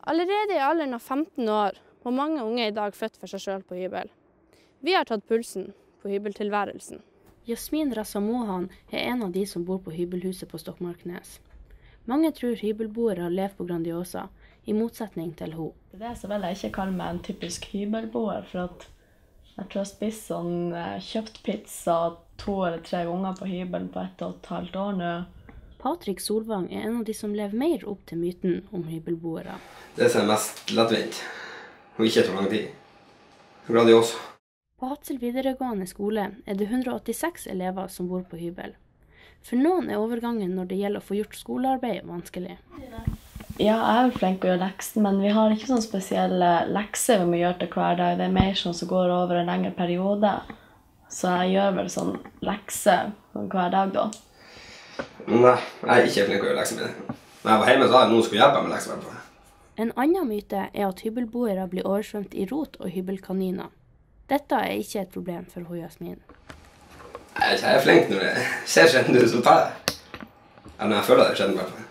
Allerede i alderen av 15 år må mange unge i dag født for seg sjøl på hybel. Vi har tatt pulsen på hybeltilværelsen. Jasmin Razamohan er en av de som bor på hybelhuset på Stokmarknes. Mange tror hybelboere lever på Grandiosa, i motsetning til henne. Det er så vil jeg ikke kalle meg en typisk hybelboer, for at jeg tror jeg spiste sånn eh, kjøpt pizza to eller tre ganger på hybelen på ett og et halvt år nå. Patrik Solvang er en av de som lever mer opp til myten om hybelboere. Det som er mest lettvint, og ikke tar lang tid. Grandiosa. På Hadsel videregående skole er det 186 elever som bor på hybel. For noen er overgangen når det gjelder å få gjort skolearbeid, vanskelig. Ja, jeg er flink til å gjøre lekser, men vi har ikke sånne spesielle lekser vi må gjøre til hver dag. Det er mer sånn som går over en lengre periode. Så jeg gjør vel sånn lekser hver dag, da. Nei, jeg er ikke flink til å gjøre leksene mine. Når jeg var hjemme, så hadde noen skulle hjelpe meg med leksene. En annen myte er at hybelboere blir oversvømt i rot og hybelkaniner. Dette er ikke et problem for hun Jasmin. Jeg er flink når det ser sjelden ut, så tar jeg det. Når jeg føler det sjelden, i hvert fall.